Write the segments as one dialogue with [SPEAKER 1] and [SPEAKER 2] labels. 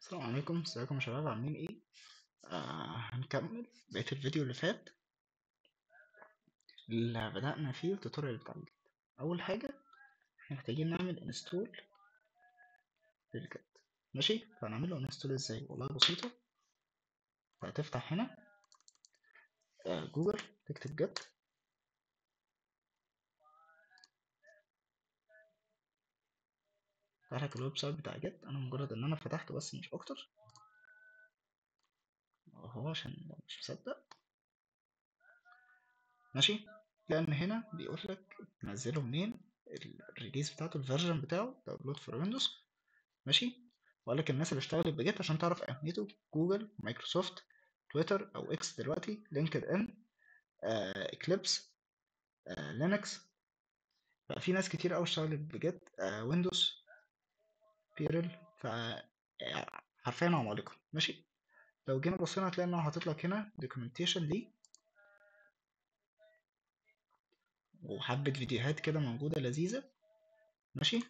[SPEAKER 1] السلام عليكم ازيكم يا شباب؟ عاملين إيه؟ آه هنكمل بقية الفيديو اللي فات اللي بدأنا فيه ال tutorial بتاع أول حاجة إحنا محتاجين نعمل install لل Git. ماشي؟ فهنعمله install إزاي؟ والله بسيطة. هتفتح هنا آه جوجل تكتب Git. فتح لك ال website بتاع Git أنا مجرد إن أنا فتحته بس مش أكتر. اهو عشان مش مصدق. ماشي؟ لأن هنا بيقول لك تنزله منين؟ ال release بتاعته ال version بتاعه download for Windows. ماشي؟ وقال لك الناس اللي اشتغلت ب Git عشان تعرف أهميته جوجل مايكروسوفت تويتر أو إكس دلوقتي LinkedIn Eclipse Linux. بقى في ناس كتير قوي اشتغلت ب Git Windows. Perl ف حرفيا عمالقه ماشي؟ لو جينا بصينا هتلاقي انه حاطط لك هنا documentation ليه. وحبة فيديوهات كده موجودة لذيذة. ماشي؟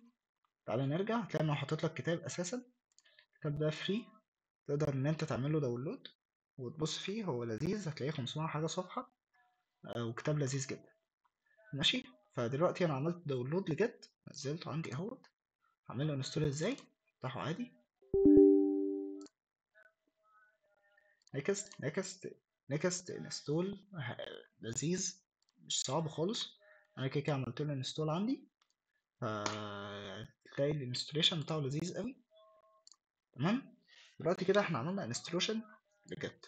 [SPEAKER 1] تعالى نرجع. هتلاقي انه حاطط لك كتاب أساسا. الكتاب ده free تقدر إن أنت تعمله download وتبص فيه هو لذيذ. هتلاقيه 500 حاجة صفحة. وكتاب لذيذ جدا. ماشي؟ فدلوقتي أنا عملت download ل Git. نزلته عندي أهوت. هعمله install إزاي؟ افتحه عادي. next next next install لذيذ مش صعب خالص. أنا كده كده عملت له install عندي. فتلاقي ال installation بتاعه لذيذ قوي. تمام؟ دلوقتي كده إحنا عملنا installation ل Git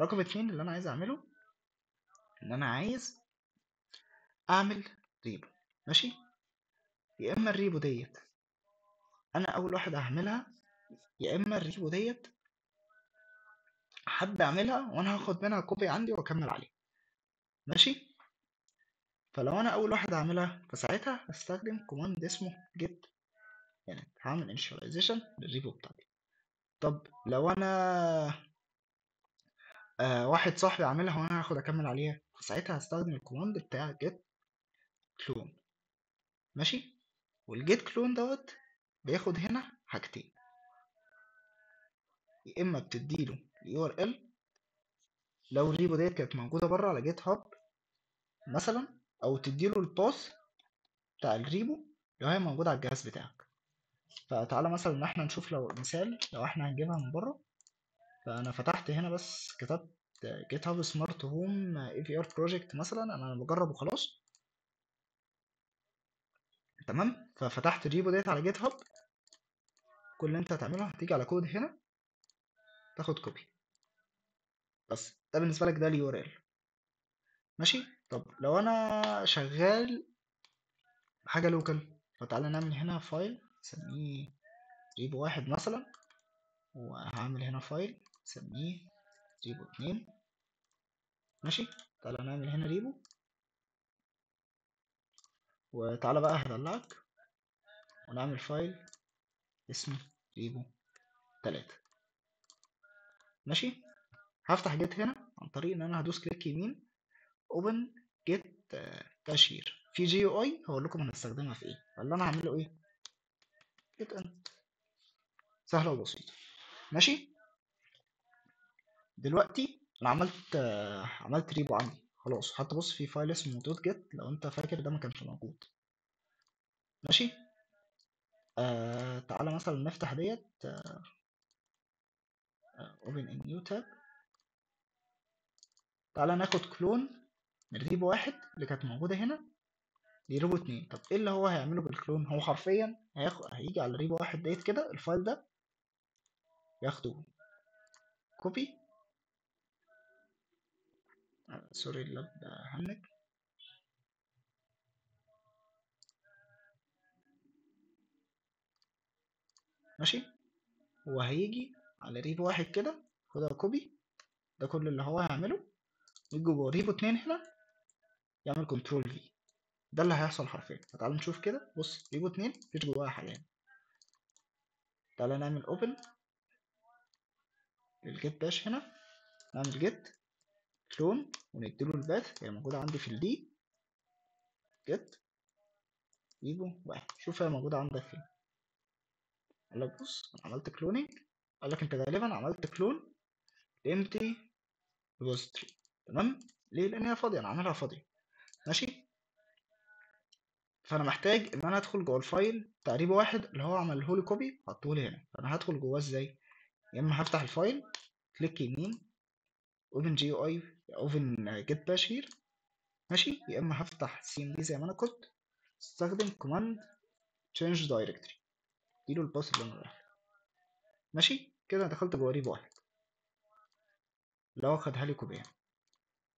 [SPEAKER 1] رقم اتنين اللي أنا عايز أعمله إن أنا عايز أعمل repo. ماشي؟ يا إما ال repo ديت أنا أول واحد هعملها يا إما ال repo ديت حد أعملها وأنا هاخد منها copy عندي وأكمل عليها ماشي؟ فلو أنا أول واحد هعملها فساعتها هستخدم command اسمه git يعني هعمل initialization لل repo بتاعتي. طب لو أنا آه واحد صاحبي عاملها وأنا هاخد أكمل عليها فساعتها هستخدم ال command بتاع git clone ماشي؟ وال git clone دوت بياخد هنا حاجتين. يا إما بتديله ال URL لو ال repo ديت كانت موجودة بره على GitHub مثلا أو تديله ال path بتاع ال repo لو هي موجودة على الجهاز بتاعك. فتعالى مثلا إن إحنا نشوف لو مثال لو إحنا هنجيبها من بره. فأنا فتحت هنا بس كتبت GitHub smart home AVR project مثلا أنا بجرب وخلاص. تمام؟ ففتحت ال repo ديت على GitHub كل اللي انت هتعمله هتيجي على كود هنا. تاخد copy بس ده بالنسبة لك ده ال UR ماشي؟ طب لو أنا شغال حاجة local فتعالى نعمل هنا file نسميه repo واحد مثلا. وهعمل هنا file نسميه repo اتنين. ماشي؟ تعالى نعمل هنا repo وتعالى بقى هدلعك ونعمل file اسمه repo تلاتة. ماشي؟ هفتح Git هنا عن طريق إن أنا هدوس click يمين. open Git Bash here. في GUI هقول لكم هنستخدمها في إيه. فاللي أنا هعمله إيه؟ git init سهلة وبسيطة. ماشي؟ دلوقتي أنا عملت عملت repo عندي. خلاص حتى بص في file اسمه. dot git لو أنت فاكر ده ما كانش موجود. ماشي؟ آه تعالى مثلا نفتح ديت. آه open a new tab. تعالى ناخد clone من repo واحد اللي كانت موجودة هنا. ل repo اتنين. طب إيه اللي هو هيعمله بال clone هو حرفيا هياخد هيجي على repo واحد ديت كده ال file ده ياخده. copy sorry اللاب هنك ماشي. وهيجي على repo واحد كده. خدها copy. ده كل اللي هو هيعمله. يجي جوه repo اتنين هنا. يعمل control V ده اللي هيحصل حرفيا. تعالوا نشوف كده. بص repo اتنين مفيش جواها حاليا تعالى نعمل open لل Git Bash هنا. نعمل git clone ونديله ال path هي موجودة عندي في ال D Git repo واحد. شوف هي موجودة عندك فين. قال لك بص أنا عملت cloning قال لك أنت غالبا عملت clone empty repository. تمام؟ ليه؟ لأن هي فاضية. أنا عاملها فاضية. ماشي؟ فأنا محتاج إن أنا أدخل جوه ال file بتاع repo واحد اللي هو عمله لي copy حطه لي هنا. فأنا هدخل جواه إزاي؟ يا إما هفتح ال file click يمين open GUI open Git Bash here ماشي يا إما هفتح CMD زي ما أنا كنت أستخدم command change directory إديله ال path اللي أنا رايح ماشي كده دخلت جوه repo واحد. هو خدها لي copy يعني.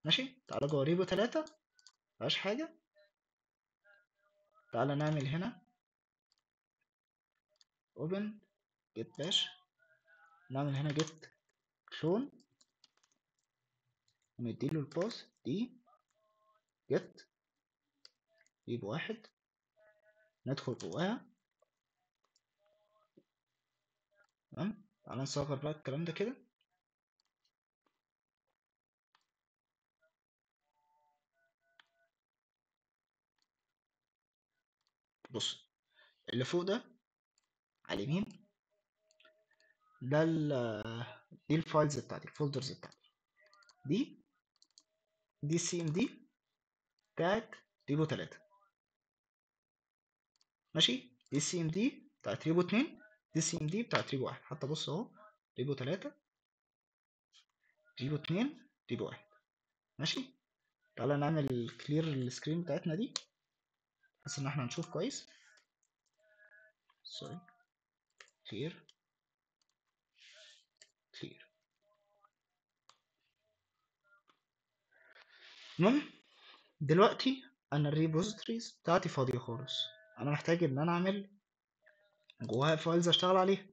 [SPEAKER 1] ماشي تعالى جوه repo تلاتة. مفيهاش حاجة. تعالى نعمل هنا. open get bash نعمل هنا get clone. ونديله الباس دي get. ريبو واحد. ندخل جواها. تمام؟ تعالى نصغر بقى الكلام ده كده. بص اللي فوق ده على اليمين. ده ال دي ال files بتاعتي ال folders بتاعتي. دي دي ال CMD بتاعت repo تلاتة. ماشي؟ دي ال CMD بتاعت repo اتنين دي ال CMD بتاعت repo واحد. حتى بص اهو repo تلاتة repo اتنين repo واحد. ماشي؟ تعالى نعمل clear ال screen بتاعتنا دي بحيث إن إحنا نشوف كويس. sorry clear المهم دلوقتي أنا ال repositories بتاعتي فاضية خالص. أنا محتاج إن أنا أعمل جواها files أشتغل عليها.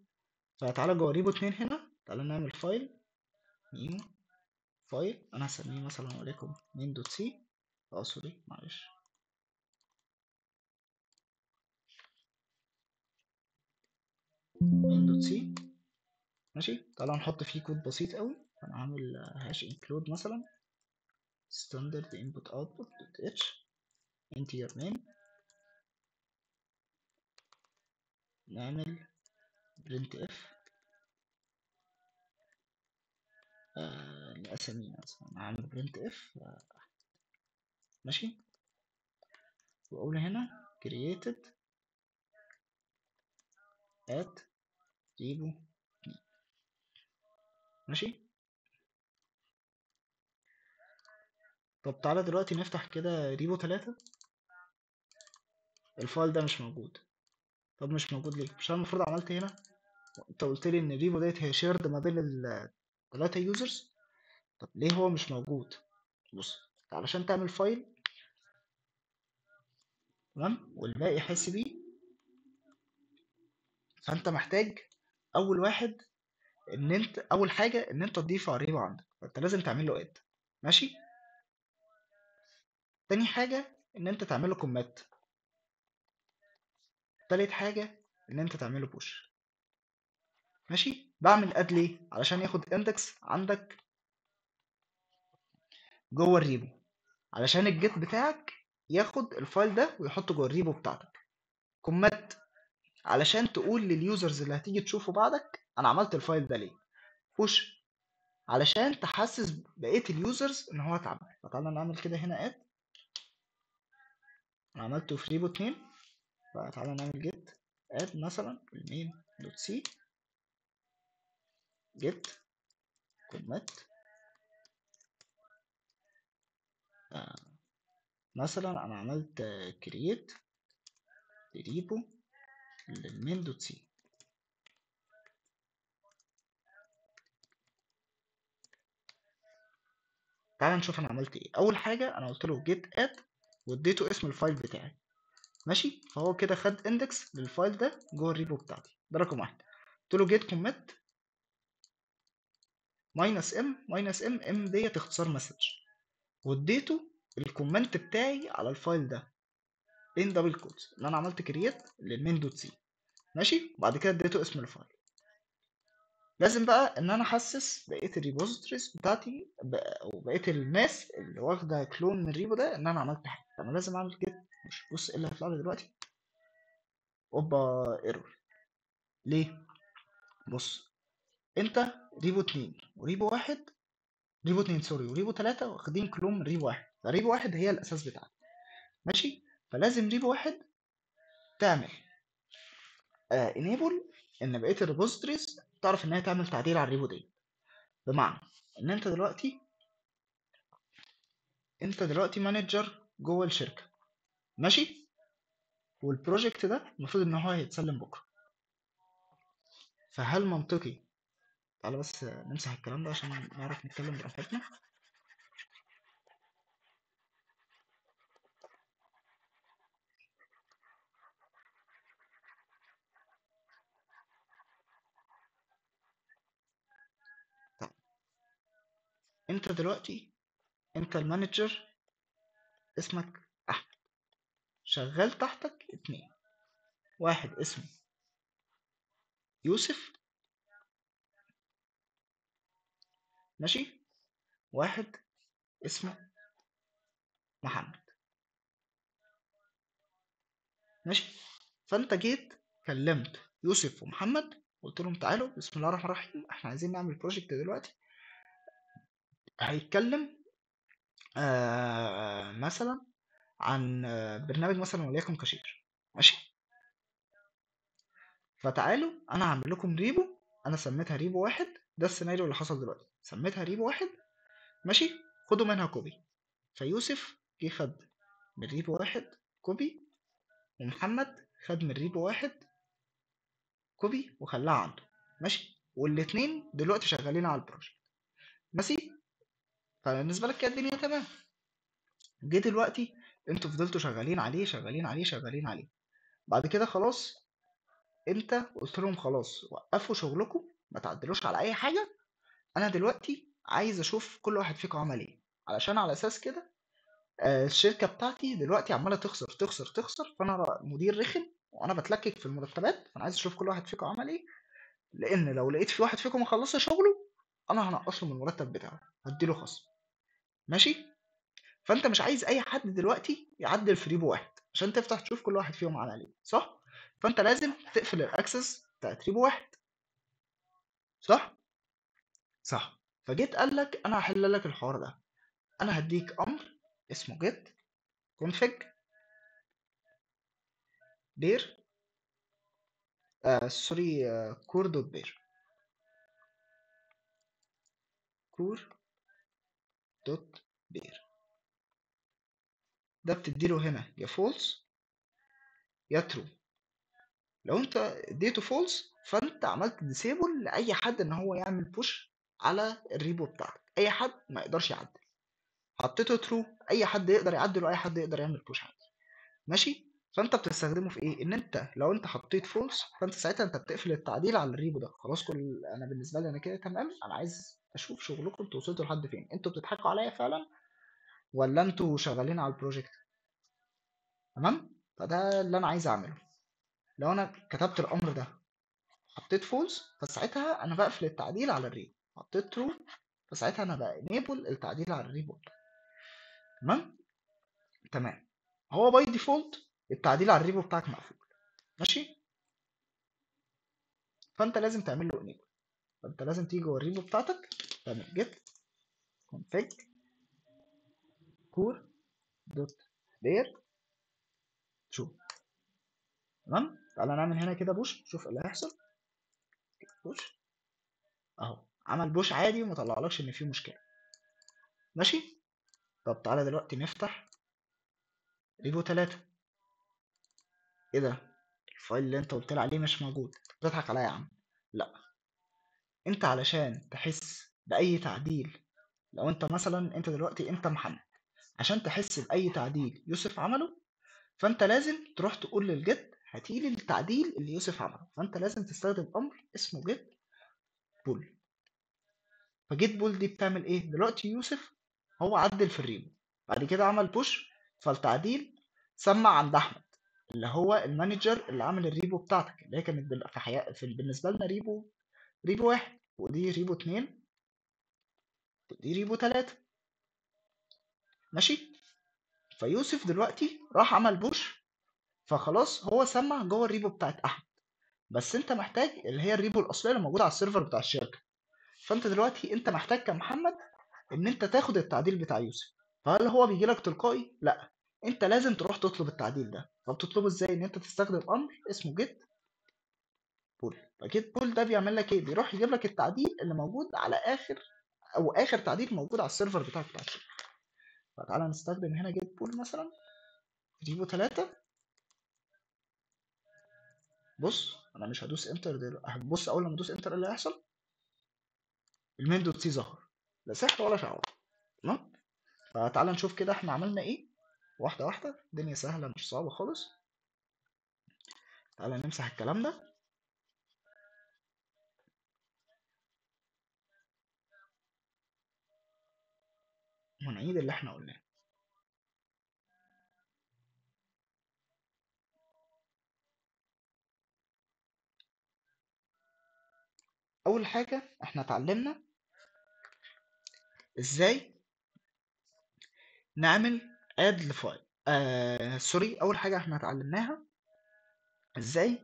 [SPEAKER 1] فتعالى جوه repo اتنين هنا. تعالى نعمل file new file أنا هسميه مثلا وليكن main dot c أه sorry معلش. main dot c ماشي؟ تعالى نحط فيه كود بسيط قوي. أنا هعمل hash include مثلا. Standard input output dot h integer main نعمل printf آه الأسامي مثلا نعمل printf آه ماشي وأقول هنا created at ريبو ماشي طب تعالى دلوقتي نفتح كده ريبو تلاتة. ال file ده مش موجود. طب مش موجود ليه؟ مش أنا المفروض عملت هنا؟ أنت قلت لي إن repo ديت هي shared ما بين التلاتة users طب ليه هو مش موجود؟ بص علشان تعمل file تمام؟ والباقي يحس بيه. فأنت محتاج أول واحد إن أنت أول حاجة إن أنت تضيفه على ال repo عندك. فأنت لازم تعمل له add ماشي؟ تاني حاجة إن أنت تعمل له commit. تالت حاجة إن أنت تعمل له push ماشي؟ بعمل add ليه؟ علشان ياخد index عندك جوه ال repo. علشان ال Git بتاعك ياخد ال file ده ويحطه جوه ال repo بتاعتك. commit. علشان تقول لل users اللي هتيجي تشوفه بعدك أنا عملت ال file ده ليه؟ push علشان تحسس بقية ال users إن هو اتعمل. فتعالى نعمل كده هنا add عملته في repo 2 فتعالى نعمل git add مثلا ال main dot c git commit آه. مثلا أنا عملت create repo لل main dot c تعال نشوف أنا عملت إيه أول حاجة أنا قلت له git add واديته اسم ال file بتاعي. ماشي؟ فهو كده خد index لل file ده جوه ال repo بتاعتي. ده رقم واحد. قلت له git commit minus m minus m m ديت اختصار message واديته ال comment بتاعي على ال file ده. بين double quotes ان أنا عملت create لل main dot c ماشي؟ وبعد كده اديته اسم ال file. لازم بقى إن أنا أحسس بقية ال repositories بتاعتي أو بقيه الناس اللي واخدة clone من ال repo ده إن أنا عملت حاجة. فأنا لازم أعمل كده. push بص إيه اللي هيطلع لي دلوقتي؟ أوبا error ليه؟ بص أنت repo اتنين و repo واحد repo اتنين sorry و repo تلاتة واخدين كلهم من repo واحد. ف repo واحد هي الأساس بتاعك ماشي؟ فلازم repo واحد تعمل آه enable إن بقية ال repositories تعرف إن هي تعمل تعديل على ال repo دي بمعنى إن أنت دلوقتي أنت دلوقتي manager جوه الشركة. ماشي؟ وال project ده المفروض إن هو هيتسلم بكرة. فهل منطقي؟ تعالى بس نمسح الكلام ده عشان نعرف نتكلم براحتنا. انت دلوقتي؟ انت ال manager اسمك أحمد؟ شغال تحتك اتنين. واحد اسمه يوسف. ماشي؟ واحد اسمه محمد. ماشي؟ فأنت جيت كلمت يوسف ومحمد قلت لهم تعالوا بسم الله الرحمن الرحيم إحنا عايزين نعمل project دلوقتي. هيتكلم آه مثلا عن آه، برنامج مثلا وليكن كاشير. ماشي؟ فتعالوا أنا هعمل لكم repo أنا سميتها repo واحد ده السيناريو اللي حصل دلوقتي. سميتها repo واحد ماشي؟ خدوا منها copy. فيوسف جه خد من repo واحد copy ومحمد خد من repo واحد copy وخلاها عنده. ماشي؟ والاتنين دلوقتي شغالين على البروجكت. ماشي؟ فبالنسبة لك كده الدنيا تمام. جه دلوقتي أنتوا فضلتوا شغالين عليه شغالين عليه شغالين عليه. بعد كده خلاص انت قلت لهم خلاص وقفوا شغلكم ما تعدلوش على أي حاجة. أنا دلوقتي عايز أشوف كل واحد فيكم عمل إيه. علشان على أساس كده آه، الشركة بتاعتي دلوقتي عمالة تخسر تخسر تخسر. فأنا مدير رخم وأنا بتلكك في المرتبات فأنا عايز أشوف كل واحد فيكم عمل إيه. لأن لو لقيت في واحد فيكم ما خلصش شغله أنا هنقصه من المرتب بتاعه. هديله خصم. ماشي؟ فأنت مش عايز أي حد دلوقتي يعدل في repo واحد عشان تفتح تشوف كل واحد فيهم عمل إيه صح؟ فأنت لازم تقفل ال access بتاعت repo واحد. صح؟ صح. فجيت قال لك أنا هحل لك الحوار ده. أنا هديك أمر اسمه git config bare آه sorry آه core dot bare core dot bare. ده بتديله هنا يا false يا true لو انت اديته false فانت عملت disable لأي حد ان هو يعمل push على ال repo بتاعك. أي حد ما يقدرش يعدل. حطيته true أي حد يقدر يعدل واي حد يقدر يعمل push عادي. ماشي؟ فأنت بتستخدمه في إيه؟ إن أنت لو أنت حطيت false فأنت ساعتها أنت بتقفل التعديل على ال repo ده. خلاص كل أنا بالنسبة لي أنا كده تمام. أنا عايز أشوف شغلكم أنتوا وصلتوا لحد فين. أنتوا بتضحكوا عليا فعلا ولا أنتوا شغالين على ال project تمام؟ فده اللي أنا عايز أعمله. لو أنا كتبت الأمر ده حطيت false فساعتها أنا بقفل التعديل على ال repo. حطيت true فساعتها أنا ب enable التعديل على ال repo. تمام؟ تمام. هو by default التعديل على ال repo بتاعك مقفول. ماشي؟ فأنت لازم تعمل له enable فأنت لازم تيجي جوه ال repo بتاعتك تعمل git config core dot bare شوف تمام؟ تعالى نعمل هنا كده push شوف إيه اللي هيحصل. push أهو عمل push عادي وما طلعلكش إن في مشكلة. ماشي؟ طب تعالى دلوقتي نفتح repo 3 إيه ده؟ ال file اللي أنت قلت لي عليه مش موجود. بتضحك عليا يا عم. لا. أنت علشان تحس بأي تعديل لو أنت مثلا أنت دلوقتي أنت محمد عشان تحس بأي تعديل يوسف عمله فأنت لازم تروح تقول لل git هاتيلي التعديل اللي يوسف عمله. فأنت لازم تستخدم أمر اسمه git pull. ف git pull دي بتعمل إيه؟ دلوقتي يوسف هو عدل في ال repo بعد كده عمل push فالتعديل سمع عند أحمد. اللي هو ال manager اللي عامل ال repo بتاعتك اللي هي كانت في حياة في بالنسبة لنا repo repo واحد ودي repo اتنين ودي repo تلاتة. ماشي؟ فيوسف دلوقتي راح عمل push فخلاص هو سمع جوه ال repo بتاعت أحمد. بس أنت محتاج اللي هي ال repo الأصلية اللي موجودة على ال server بتاع الشركة. فأنت دلوقتي أنت محتاج كمحمد إن أنت تاخد التعديل بتاع يوسف. فهل هو بيجي لك تلقائي؟ لأ. انت لازم تروح تطلب التعديل ده. فبتطلبه إزاي؟ ان انت تستخدم أمر اسمه git pull ف git pull ده بيعمل لك إيه؟ بيروح يجيب لك التعديل اللي موجود على آخر أو آخر تعديل موجود على ال server بتاعك بتاع الشركة. فتعالى نستخدم هنا git pull مثلا. repo 3 بص أنا مش هدوس enter دلوقتي أول لما أدوس enter إيه اللي هيحصل؟ ال main dot c ظهر. لا سحر ولا شعوذه تمام؟ فتعالى نشوف كده إحنا عملنا إيه؟ واحدة واحدة الدنيا سهلة مش صعبة خالص. تعالى نمسح الكلام ده. ونعيد اللي إحنا قلناه. أول حاجة إحنا اتعلمنا إزاي نعمل add ل file آه sorry أول حاجة إحنا اتعلمناها إزاي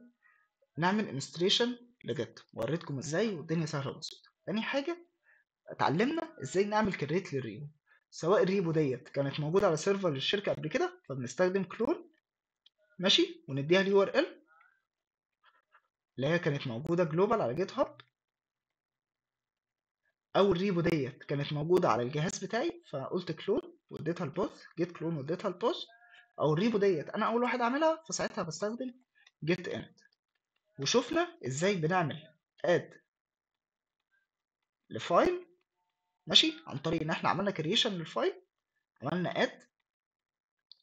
[SPEAKER 1] نعمل installation ل Git وريتكم إزاي والدنيا سهلة وبسيطة. تاني حاجة اتعلمنا إزاي نعمل create لل repo سواء ال repo ديت كانت موجودة على server للشركة قبل كده فبنستخدم clone ماشي ونديها ال URL اللي هي كانت موجودة global على GitHub. أو ال repo ديت كانت موجودة على الجهاز بتاعي فقلت clone واديتها ال path git clone واديتها ال path أو ال repo ديت. أنا أول واحد عاملها فساعتها بستخدم git init وشفنا إزاي بنعمل add ل file ماشي؟ عن طريق إن إحنا عملنا creation لل file عملنا add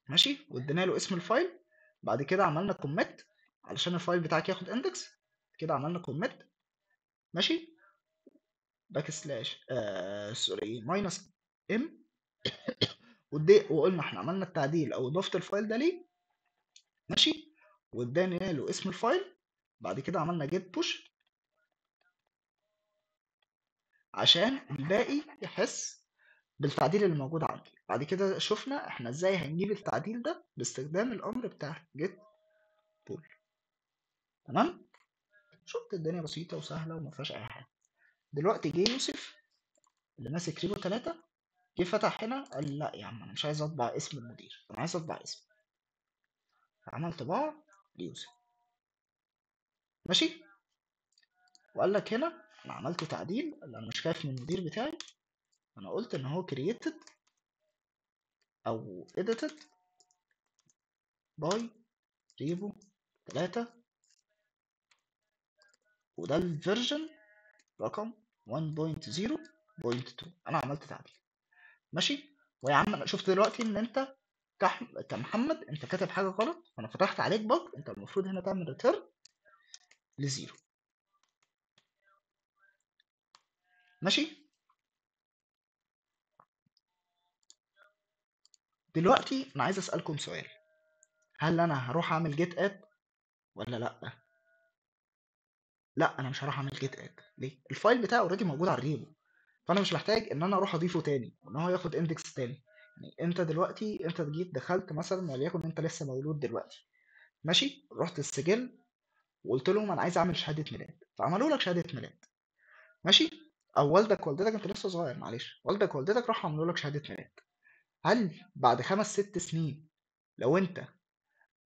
[SPEAKER 1] ماشي؟ وادينا له اسم ال file. بعد كده عملنا commit علشان ال file بتاعك ياخد index كده عملنا commit ماشي؟ backslash آه sorry minus m وقلنا إحنا عملنا التعديل أو اضافه ال file ده ليه؟ ماشي؟ وادانا له اسم ال file. بعد كده عملنا git push عشان الباقي يحس بالتعديل اللي موجود عندي. بعد كده شفنا إحنا إزاي هنجيب التعديل ده باستخدام الأمر بتاع git pull تمام؟ شفت الدنيا بسيطة وسهلة وما فيهاش أي حاجة. دلوقتي جه يوسف اللي ماسك repo 3 جه فتح هنا قال لا يا عم أنا مش عايز أطبع اسم المدير أنا عايز أطبع اسم. فعمل طباعه ليوسف. ماشي؟ وقال لك هنا أنا عملت تعديل اللي أنا مش خايف من المدير بتاعي. أنا قلت إن هو created أو edited by repo 3 وده ال version رقم 1.0.2 أنا عملت تعديل. ماشي؟ ويا عم أنا شفت دلوقتي ان انت كمحمد انت كاتب حاجة غلط فانا فتحت عليك bug انت المفروض هنا تعمل return ل zero ماشي؟ دلوقتي أنا عايز اسألكم سؤال. هل أنا هروح اعمل git add ولا لأ؟ لا أنا مش هروح أعمل git add. ليه؟ ال file بتاعي already موجود على ال repo فأنا مش محتاج إن أنا أروح أضيفه تاني وان هو ياخد index تاني. يعني أنت دلوقتي أنت جيت دخلت مثلا وليكن أنت لسه مولود دلوقتي. ماشي؟ رحت السجل وقلت لهم أنا عايز أعمل شهادة ميلاد. فعملوا لك شهادة ميلاد. ماشي؟ أو والدك والدتك أنت لسه صغير معلش. والدك والدتك راحوا عملوا لك شهادة ميلاد. هل بعد خمس ست سنين لو أنت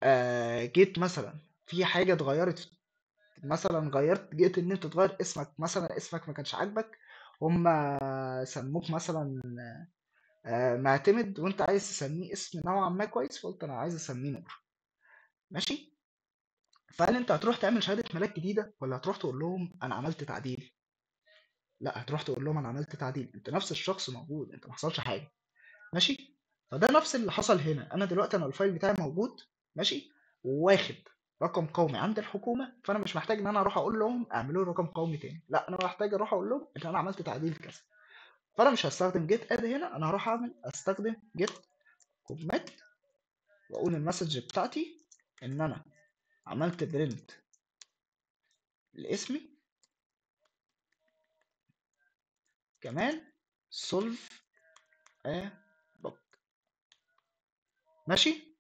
[SPEAKER 1] آه جيت مثلا في حاجة اتغيرت مثلا غيرت جيت إن أنت تغير اسمك مثلا اسمك ما كانش عاجبك هم سموك مثلا آه معتمد وأنت عايز تسميه اسم نوعا ما كويس فقلت أنا عايز أسميه نور. ماشي؟ فهل أنت هتروح تعمل شهادة ميلاد جديدة ولا هتروح تقول لهم أنا عملت تعديل؟ لا هتروح تقول لهم أنا عملت تعديل. أنت نفس الشخص موجود أنت ما حصلش حاجة. ماشي؟ فده نفس اللي حصل هنا. أنا دلوقتي أنا الفايل بتاعي موجود ماشي؟ وواخد رقم قومي عند الحكومة فأنا مش محتاج إن أنا أروح أقول لهم أعملوا لي رقم قومي تاني. لا أنا محتاج أروح أقول لهم إن أنا عملت تعديل كذا. فأنا مش هستخدم git add هنا أنا هروح أعمل أستخدم git commit وأقول ال message بتاعتي إن أنا عملت print لاسمي كمان solve a bug ماشي؟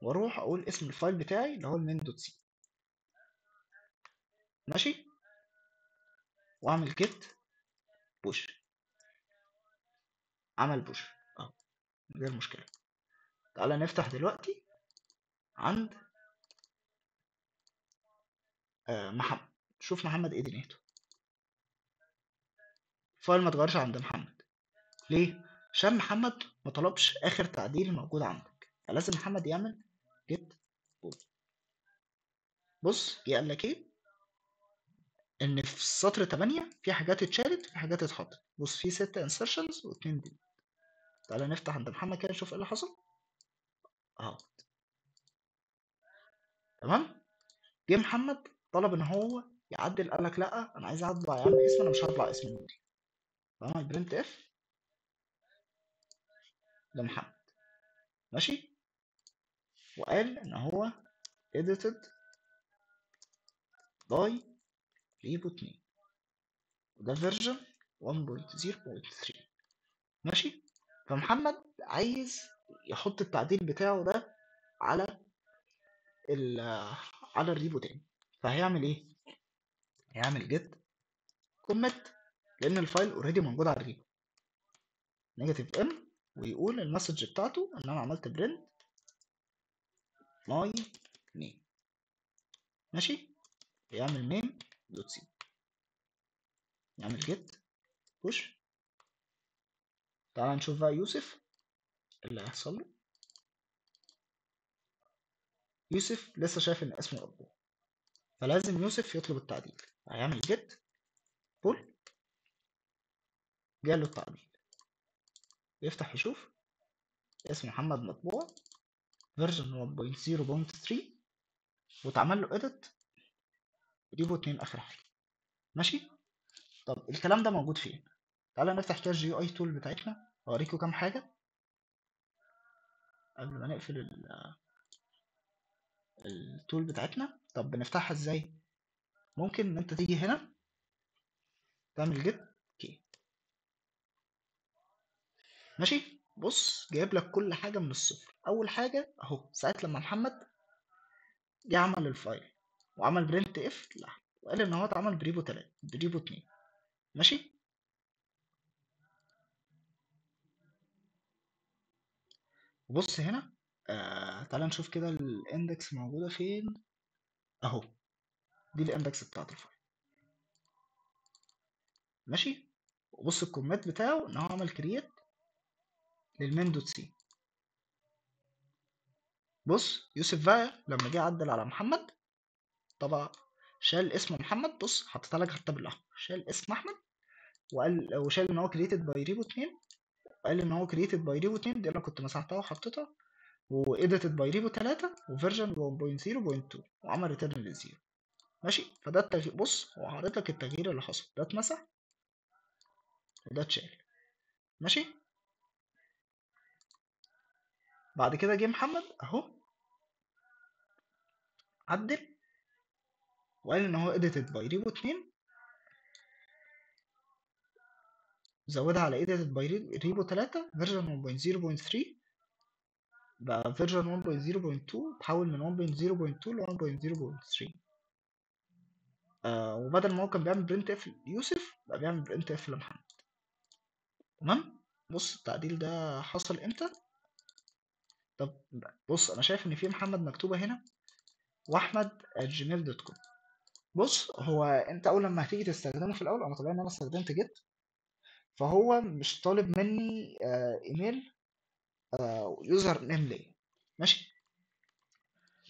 [SPEAKER 1] وأروح أقول اسم ال file بتاعي اللي هو ال main dot c. ماشي؟ واعمل git push. عمل push. اهو من غير مشكلة. تعالى نفتح دلوقتي عند آه محمد. شوف محمد إيه دنيته. ال file ما اتغيرش عند محمد. ليه؟ عشان محمد ما طلبش آخر تعديل موجود عندك. فلازم محمد يعمل git. بص جه قال لك إيه؟ إن في سطر 8 في حاجات اتشالت في حاجات اتحطت. بص في ستة insertions واتنين دي تعالى نفتح عند محمد كده نشوف إيه اللي حصل. أهو. تمام؟ جه محمد طلب إن هو يعدل قال لك لأ أنا عايز أطبع يا عم اسم أنا مش هطبع اسم المدير فعمل printf لمحمد ماشي؟ وقال إن هو edited by repo 2 وده version 1.0.3 ماشي؟ فمحمد عايز يحط التعديل بتاعه ده على ال على ال repo تاني. فهيعمل إيه؟ هيعمل git commit لأن ال file already موجود على ال repo. negative m ويقول ال message بتاعته إن أنا عملت print my name ماشي؟ يعمل نيم دوت سي يعمل git push تعال نشوف بقى يوسف اللي هيحصل له. يوسف لسه شايف إن اسمه أبوه. فلازم يوسف يطلب التعديل. هيعمل git pull جاله التعديل. يفتح يشوف. اسم محمد مطبوع. version 1.0.3 واتعمل له edit repo 2 آخر حاجة. ماشي؟ طب الكلام ده موجود فين؟ تعالى نفتح كده ال GUI tool بتاعتنا أوريكم كام حاجة. قبل ما نقفل ال ال tool بتاعتنا طب بنفتحها إزاي؟ ممكن إن أنت تيجي هنا تعمل gitk ماشي؟ بص جايب لك كل حاجة من الصفر. أول حاجة أهو ساعة لما محمد جه عمل ال file وعمل printf لاحمد وقال إن هو اتعمل ب repo 3 ب repo 2 ماشي؟ بص هنا آه تعالى نشوف كده ال index موجودة فين. أهو دي ال index بتاعت ال file. ماشي؟ وبص ال comment بتاعه إن هو عمل create لل main dot c. بص يوسف بقى لما جه عدل على محمد طبعا شال اسم محمد بص حطيتها لك حتى بالاحمر شال اسم أحمد وقال وشال إن هو created by repo 2 وقال إن هو created by repo 2 دي أنا كنت مسحتها وحطيتها و edited by repo 3 و version 1.0.2 وعمل return لل zero ماشي؟ فده التغيير بص هو حاطط لك التغيير اللي حصل ده اتمسح وده اتشال. ماشي؟ بعد كده جه محمد أهو. عدل. وقال إن هو edited by repo 2 زودها على edited by repo 3 version 1.0.3 بقى version 1.0.2 تحول من 1.0.2 ل 1.0.3 آه وبدل ما هو كان بيعمل printf ليوسف بقى بيعمل printf لمحمد. تمام؟ بص التعديل ده حصل إمتى؟ طب بص أنا شايف إن في محمد مكتوبة هنا وأحمد Gmail dot com بص هو أنت أول لما هتيجي تستخدمه في الأول أنا طبيعي إن أنا استخدمت git فهو مش طالب مني آه إيميل آه user name ليا. ماشي؟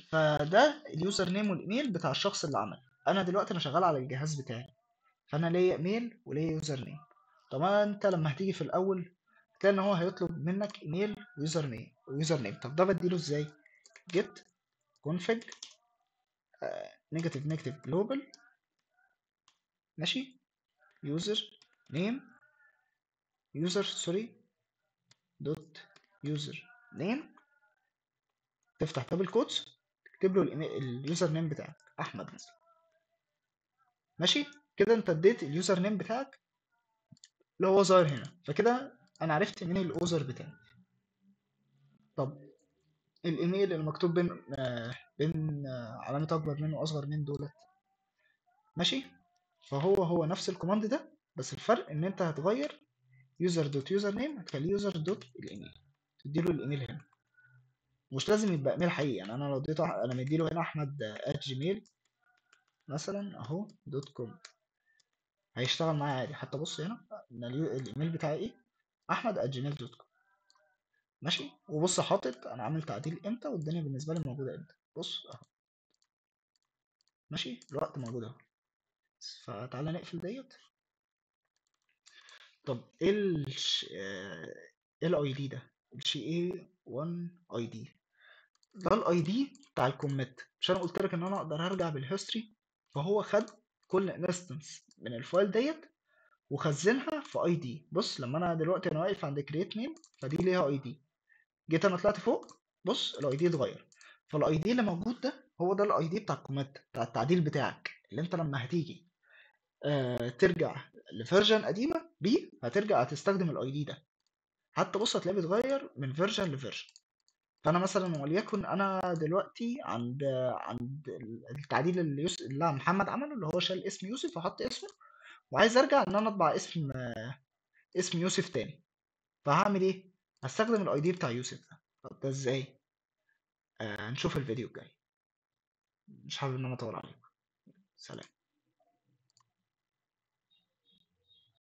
[SPEAKER 1] فده ال user name والإيميل بتاع الشخص اللي عمل أنا دلوقتي أنا شغال على الجهاز بتاعي فأنا ليا إيميل وليا user name طبعا أنت لما هتيجي في الأول هتلاقي إن هو هيطلب منك إيميل و user name و user name طب ده بديله إزاي؟ git config negative negative global ماشي؟ user name user sorry dot user name تفتح double quotes تكتب له ال user name بتاعك أحمد مثلا. ماشي؟ كده أنت اديت ال user name بتاعك اللي هو ظاهر هنا. فكده أنا عرفت مين ال user بتاعي. طب الإيميل اللي مكتوب بين آه بين آه علامة أكبر منه وأصغر من دولت. ماشي؟ فهو هو نفس ال command ده بس الفرق إن أنت هتغير user dot user name هتخليه user dot الإيميل. تديله الإيميل هنا. مش لازم يبقى إيميل حقيقي يعني أنا لو اديته أنا مديله هنا أحمد at Gmail مثلا أهو dot com هيشتغل معايا عادي. حتى بص هنا إن الإيميل بتاعي إيه؟ أحمد at Gmail dot com ماشي. وبص حاطط أنا عامل تعديل إمتى والدنيا بالنسبة لي موجودة إمتى. بص أهو. ماشي؟ الوقت موجود أهو. فتعالى نقفل ديت. طب إيه ال ال ID ده؟ ال SHA 1 ID ده ال ID بتاع ال commit مش أنا قلت لك إن أنا أقدر أرجع بال history فهو خد كل instance من ال file ديت وخزنها في ID بص لما أنا دلوقتي أنا واقف عند create main فدي ليها ID جيت أنا طلعت فوق بص ال ID اتغير. فال ID اللي موجود ده هو ده ال ID بتاع ال commit بتاع التعديل بتاعك اللي انت لما هتيجي آه ترجع ل version قديمة بيه هترجع هتستخدم ال ID ده. حتى بص هتلاقيه بيتغير من version ل version فأنا مثلا وليكن أنا دلوقتي عند عند التعديل اللي, يوس... اللي محمد عمله اللي هو شال اسم يوسف وحط اسمه وعايز أرجع إن أنا أطبع اسم اسم يوسف تاني. فهعمل إيه؟ هستخدم ال ID بتاع يوسف ده. طب ده إزاي؟ آه نشوف الفيديو الجاي. مش حابب إن أنا أطول عليكم. سلام.